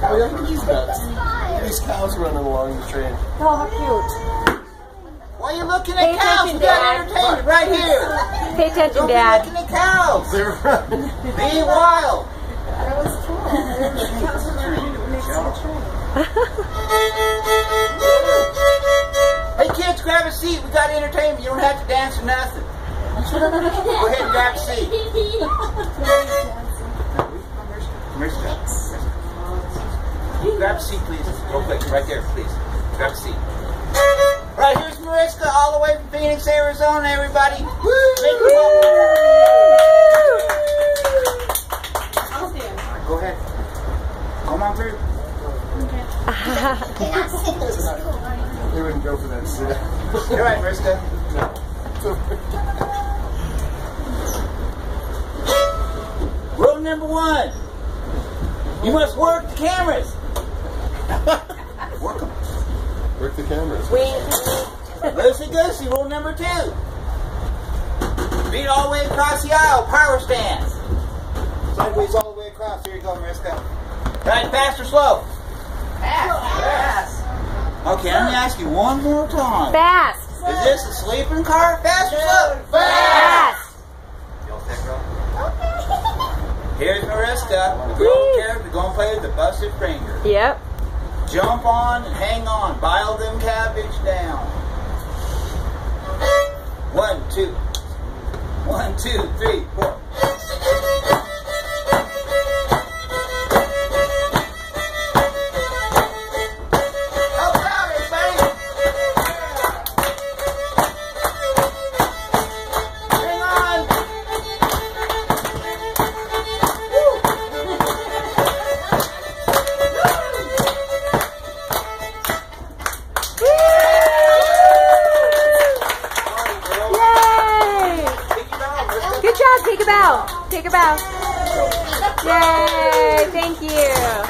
Oh, yeah, look at these nuts. Look at these cows running along the train. Oh, how cute. Why are you looking Pay at cows? We got entertainment right here. Pay attention, Don't be Dad. looking at cows. They're running. Be wild. Hey kids, grab a seat. We got entertainment. You don't have to dance or nothing. Go ahead and grab a seat. Grab a seat, please. Real quick, right there, please. Grab a seat. Right, here's Mariska, all the way from Phoenix, Arizona, everybody. Woo! Make welcome. Go ahead. Come on through. Okay. They wouldn't go for that sit. You're right, Mariska. Rule number one. You must work the cameras. Work them. Work the cameras. Loosey goosey. Rule number two. Beat all the way across the aisle. Power stance. Sideways all the way across. Here you go, Mariska. Right, fast or slow? Fast. Okay, let me ask you one more time. Fast. Is this a sleeping car? Fast or slow? Fast. Y'all take her off? Here's Mariska. The girl character. We're going to play with the busted finger. Yep. Jump on and hang on. Bile them cabbage down. One, two. One, two, three, four. Bow. Take a bow. Yay! Thank you.